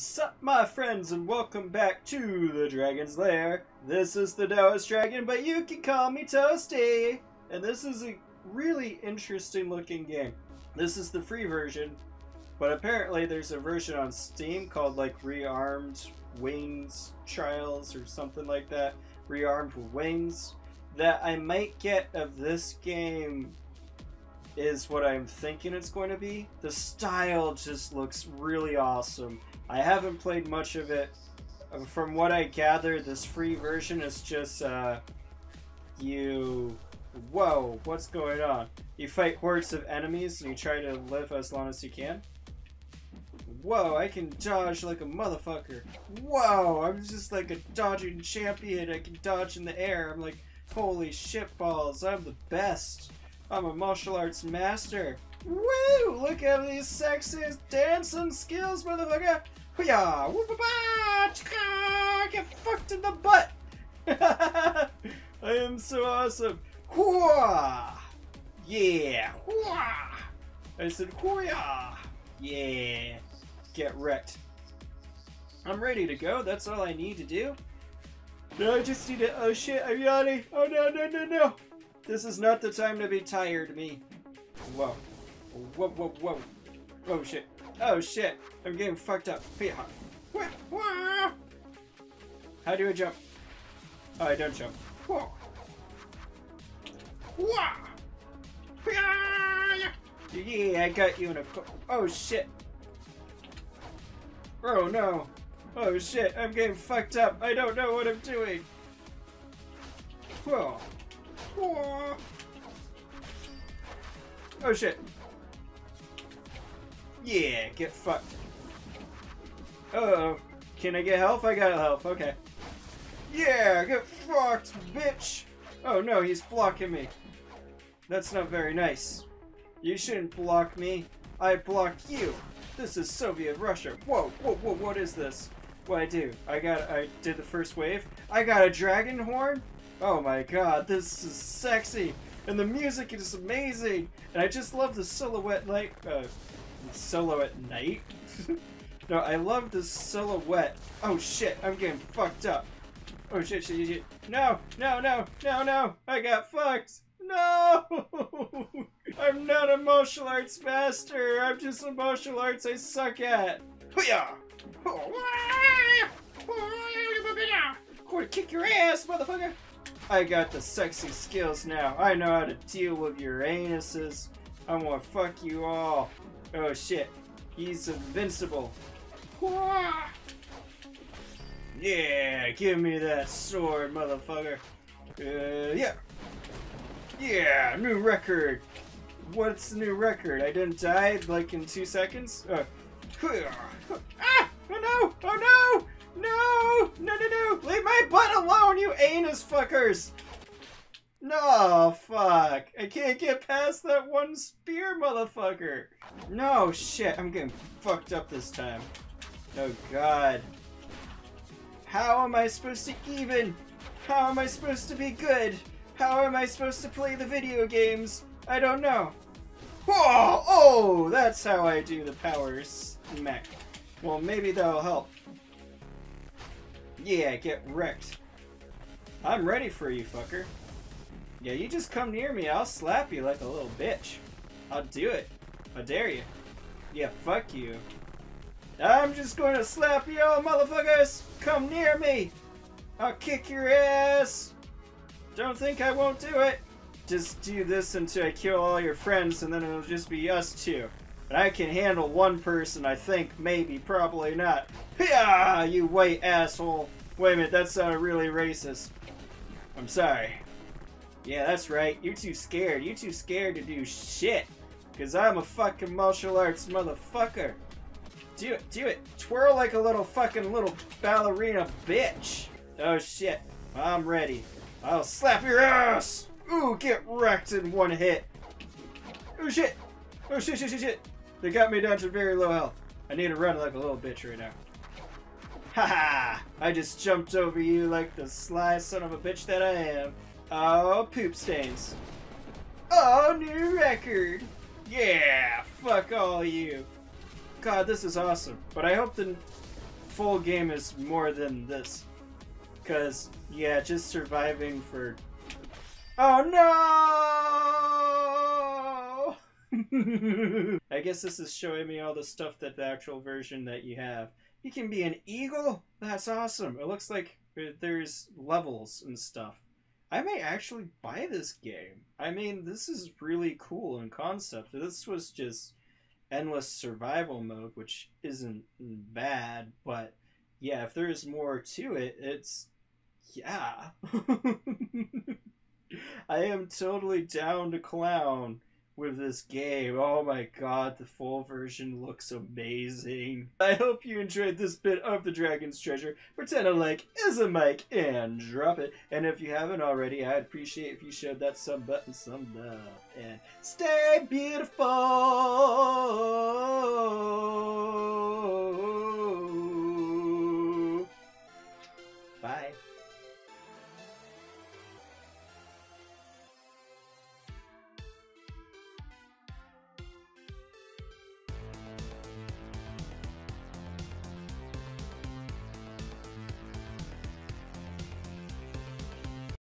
Sup, my friends, and welcome back to the Dragon's Lair. This is the Taoist Dragon, but you can call me Toasty. And this is a really interesting looking game. This is the free version, but apparently there's a version on Steam called like Rearmed Wings Trials or something like that. Rearmed Wings. That I might get of this game is what I'm thinking it's going to be. The style just looks really awesome. I haven't played much of it. From what I gather, this free version is just, uh, you... Whoa, what's going on? You fight hordes of enemies and you try to live as long as you can? Whoa, I can dodge like a motherfucker. Whoa, I'm just like a dodging champion. I can dodge in the air. I'm like, holy shit balls, I'm the best. I'm a martial arts master. Woo! Look at these sexy dancing skills, motherfucker! Hoo-yah! Get fucked in the butt! I am so awesome! Hoo-yah! Yeah! Hoo-yah! I said hoo-yah! Yeah! Get wrecked. I'm ready to go. That's all I need to do. No, I just need to. Oh shit! I'm yawning. Oh no! No! No! No! This is not the time to be tired, me. Whoa. Whoa, whoa, whoa. Oh, shit. Oh, shit. I'm getting fucked up. How do I jump? Oh, I don't jump. Yeah, I got you in a... Oh, shit. Oh, no. Oh, shit. I'm getting fucked up. I don't know what I'm doing. Whoa. Oh shit. Yeah, get fucked. Oh. Can I get health? I got health. Okay. Yeah, get fucked, bitch! Oh no, he's blocking me. That's not very nice. You shouldn't block me. I block you. This is Soviet Russia. Whoa, whoa, whoa, what is this? What I do? I got, I did the first wave. I got a dragon horn? Oh my god, this is sexy! And the music is amazing! And I just love the silhouette light, uh, silhouette night? no, I love the silhouette. Oh shit, I'm getting fucked up. Oh shit, shit, shit. No, no, no, no, no! I got fucked! No! I'm not a martial arts master! I'm just a martial arts I suck at! Hooyah! Gonna kick your ass, motherfucker! I got the sexy skills now. I know how to deal with your anuses. I'm gonna fuck you all. Oh shit. He's invincible. Yeah, give me that sword, motherfucker. Uh, yeah. Yeah, new record. What's the new record? I didn't die like in two seconds? Uh, ah! Oh no! Oh no! No! No, no, no! Leave my butt alone, you anus fuckers! No, fuck. I can't get past that one spear, motherfucker. No, shit. I'm getting fucked up this time. Oh, God. How am I supposed to even? How am I supposed to be good? How am I supposed to play the video games? I don't know. Whoa! Oh, that's how I do the power smack. Well, maybe that'll help. Yeah, get wrecked. I'm ready for you, fucker. Yeah, you just come near me, I'll slap you like a little bitch. I'll do it. I dare you. Yeah, fuck you. I'm just going to slap you all motherfuckers! Come near me! I'll kick your ass! Don't think I won't do it! Just do this until I kill all your friends and then it'll just be us two. And I can handle one person, I think, maybe, probably not. Yeah, you white asshole. Wait a minute, that sounded really racist. I'm sorry. Yeah, that's right. You're too scared. You're too scared to do shit. Because I'm a fucking martial arts motherfucker. Do it, do it. Twirl like a little fucking little ballerina bitch. Oh shit. I'm ready. I'll slap your ass! Ooh, get wrecked in one hit. Oh shit! Oh shit, shit, shit, shit! They got me down to very low health. I need to run like a little bitch right now. Ha ha! I just jumped over you like the sly son of a bitch that I am. Oh, poop stains. Oh, new record! Yeah! Fuck all you. God, this is awesome. But I hope the full game is more than this. Cause yeah, just surviving for Oh no! I guess this is showing me all the stuff that the actual version that you have. You can be an eagle? That's awesome. It looks like there's levels and stuff. I may actually buy this game. I mean, this is really cool in concept. This was just endless survival mode, which isn't bad, but yeah, if there's more to it, it's yeah. I am totally down to clown with this game. Oh my god, the full version looks amazing. I hope you enjoyed this bit of the Dragon's Treasure. Pretend a like is a mic and drop it. And if you haven't already, I'd appreciate if you showed that sub button some love. And stay beautiful.